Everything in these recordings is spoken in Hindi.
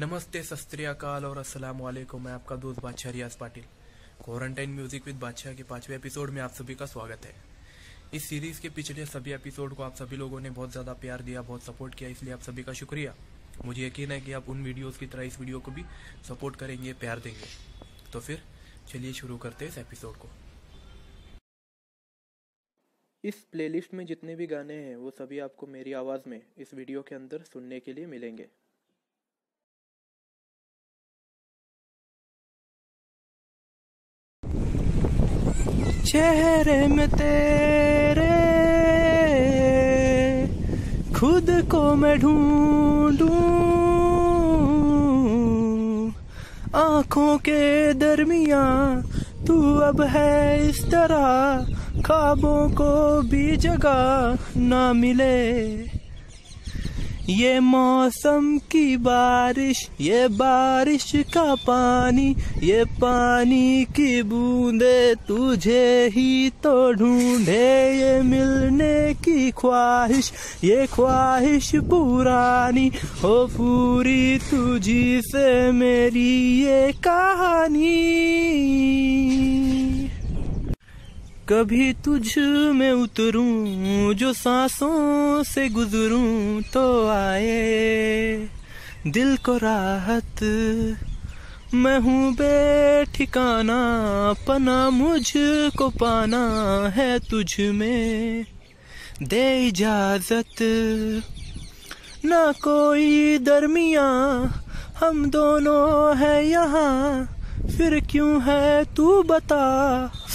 नमस्ते सस्त्रियाकाल और अस्सलाम वालेकुम मैं आपका दोस्त Badshah Riyaz Patil. Quarantine music with Badshah के पाँचवें एपिसोड में आप सभी का स्वागत है। इस सीरीज़ के पिछले सभी एपिसोड को आप सभी लोगों ने बहुत ज़्यादा प्यार दिया, बहुत सपोर्ट किया, इसलिए आप सभी का शुक्रिया। मुझे यकीन है कि आप उन वीडियोस की तरह इस वीडियो को भी सपोर्ट करेंगे, प्यार देंगे। तो फिर चलिए शुरू करते हैं इस एपिसोड को। इस प्लेलिस्ट में जितने भी गाने हैं, वो सभी आपको मेरी आवाज़ में, इस वीडियो के अंदर सुनने के लिए मिलेंगे। चेहरे में तेरे, खुद को मैं ढूंढूं। आँखों के दरमिया तू अब है इस तरह, ख्वाबों को भी जगह ना मिले। ये मौसम की बारिश, ये बारिश का पानी, ये पानी की बूंदे तुझे ही तो ढूंढे, ये मिलने की ख्वाहिश, ये ख्वाहिश पुरानी, हो पूरी तुझी से मेरी ये कहानी। कभी तुझ में उतरूं, जो सांसों से गुजरूं तो आए। दिल को राहत, मैं हूँ बेठिकाना, पना मुझ को पाना है तुझ में। दे इजाज़त, ना कोई दरमिया, हम दोनों है यहाँ, फिर क्यों है तू बता?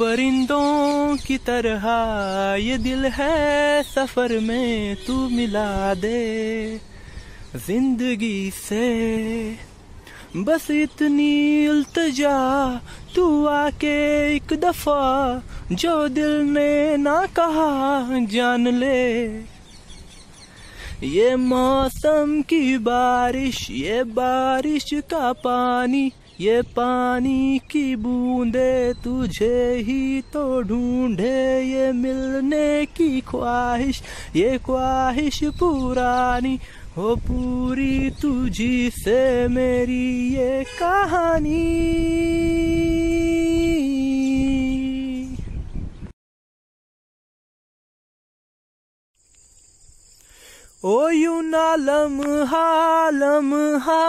परिंदों की तरह ये दिल है सफ़र में तू मिला दे ज़िंदगी से। बस इतनी उल्तजा तू आके एक दफ़ा जो दिल ने ना कहा जान ले। ये मौसम की बारिश, ये बारिश का पानी ये पानी की बूंदे तुझे ही तो ढूंढे, ये मिलने की ख्वाहिश, ये ख्वाहिश पुरानी, हो पूरी तुझी से मेरी ये कहानी। ओ यू ना लम्हा लम्हा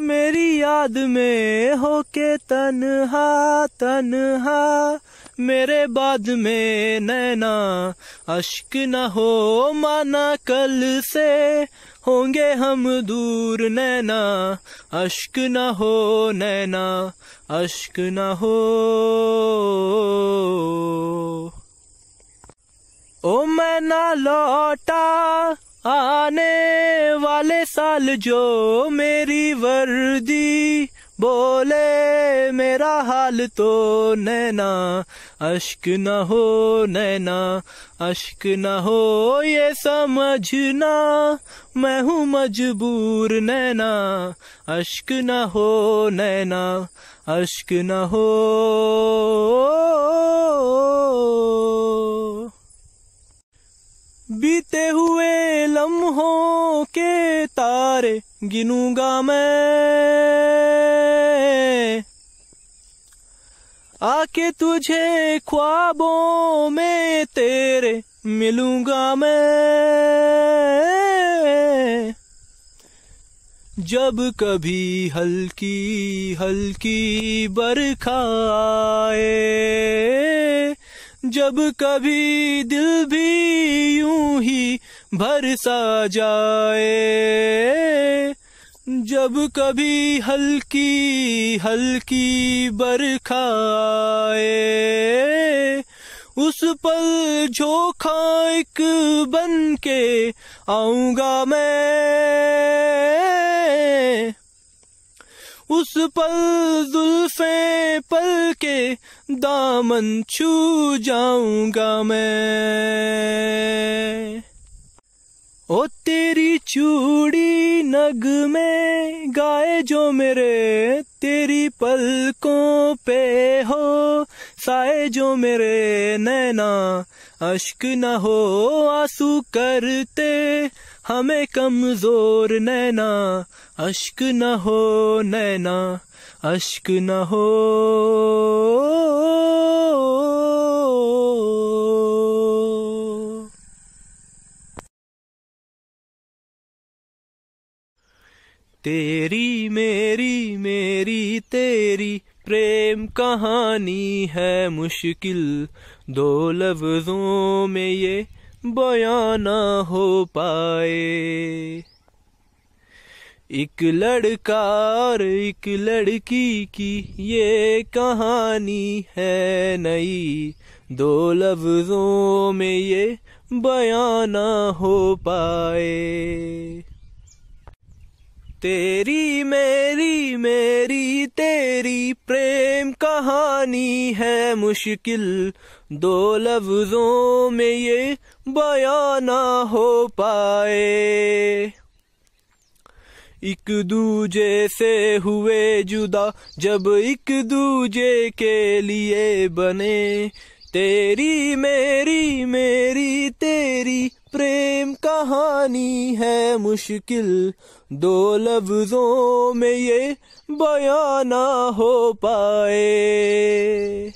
मेरी याद में हो के तनहा तनहा। मेरे बाद में नैना, अश्क न हो माना कल से। होंगे हम दूर नैना, अश्क न हो नैना, अश्क न हो। ओ, मैं ना लौटा, आने वाले साल जो मेरी वर्दी, बोले मेरा हाल तो नैना, अश्क न हो नैना, अश्क न हो ये समझना, मैं हूँ मजबूर नैना, अश्क न हो नैना, अश्क न हो। बीते हुए लम्हों के तारे गिनूँगा मैं। आके तुझे ख्वाबों में तेरे मिलूँगा मैं। जब कभी हल्की हल्की बरखाए जब कभी दिल भी यूँ ही भर सा जाए। जब कभी हल्की हल्की बरखाए उस पल झोंका एक बन के आऊँगा मैं। उस पल जुल्फे पल के दामन छू जाऊँगा मैं। ओ तेरी चूड़ी नग में गाए जो मेरे तेरी पलकों पे हो, साए जो मेरे नैना अश्क न हो, आँसू करते हमें कमज़ोर नैना अश्क न हो नैना, अश्क न हो। तेरी मेरी मेरी तेरी प्रेम कहानी है मुश्किल। दो लफ्जों में ये बयां ना हो पाए। एक लड़का और एक लड़की की ये कहानी है नई। दो लफ्जों में ये बयां ना हो पाए। तेरी मेरी मेरी तेरी प्रेम कहानी है मुश्किल। दो लफ्जों में ये बयां ना हो पाए। एक दूजे से हुए जुदा, जब एक दूजे के लिए बने। तेरी मेरी मेरी तेरी प्रेम कहानी है मुश्किल। दो लफ्जों में ये बयां ना हो पाए।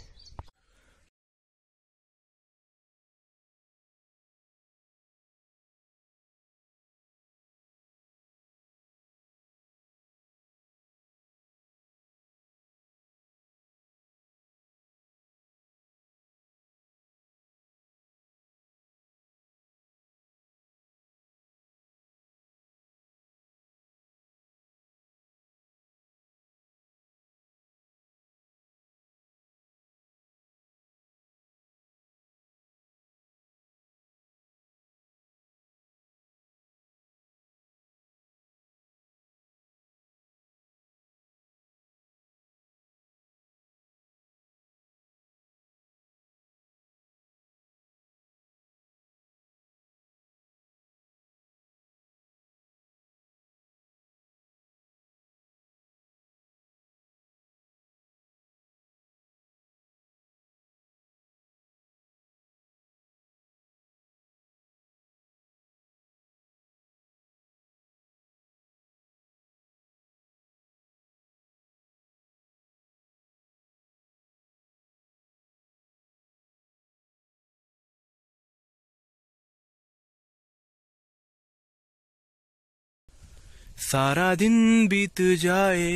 सारा दिन बीत जाए,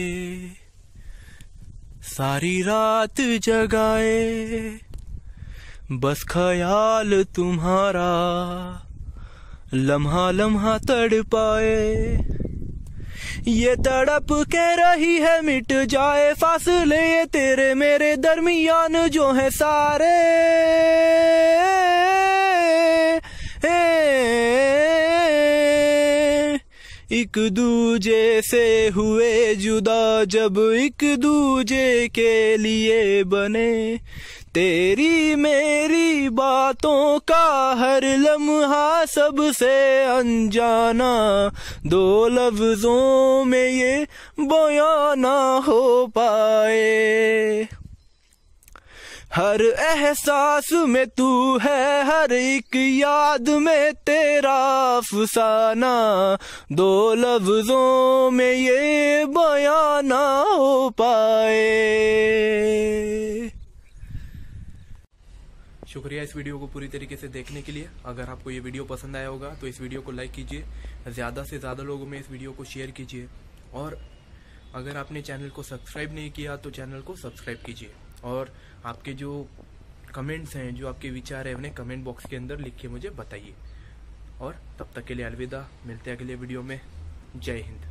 सारी रात जगाए। बस ख्याल तुम्हारा लम्हा लम्हा तड़ पाए ये तड़प के रही है मिट जाए, फासले तेरे मेरे दरमियान जो है सारे। एक दूजे से हुए जुदा, जब एक दूजे के लिए बने। तेरी मेरी बातों का हर लम्हा सबसे अनजाना। दो लफ्जों में ये बयां ना हो पाए। हर एहसास में तू है, हर एक याद में तेरा अफसाना। दो लफ्जों में ये बयां ना हो पाए। शुक्रिया इस वीडियो को पूरी तरीके से देखने के लिए। अगर आपको ये वीडियो पसंद आया होगा तो इस वीडियो को लाइक कीजिए। ज़्यादा से ज़्यादा लोगों में इस वीडियो को शेयर कीजिए। और अगर आपने चैनल को सब्सक्राइब नहीं किया तो चैनल को सब्सक्राइब कीजिए। और आपके जो कमेंट्स हैं, जो आपके विचार हैं, उन्हें कमेंट बॉक्स के अंदर लिख के मुझे बताइए। और तब तक के लिए अलविदा। मिलते हैं अगले वीडियो में। जय हिंद।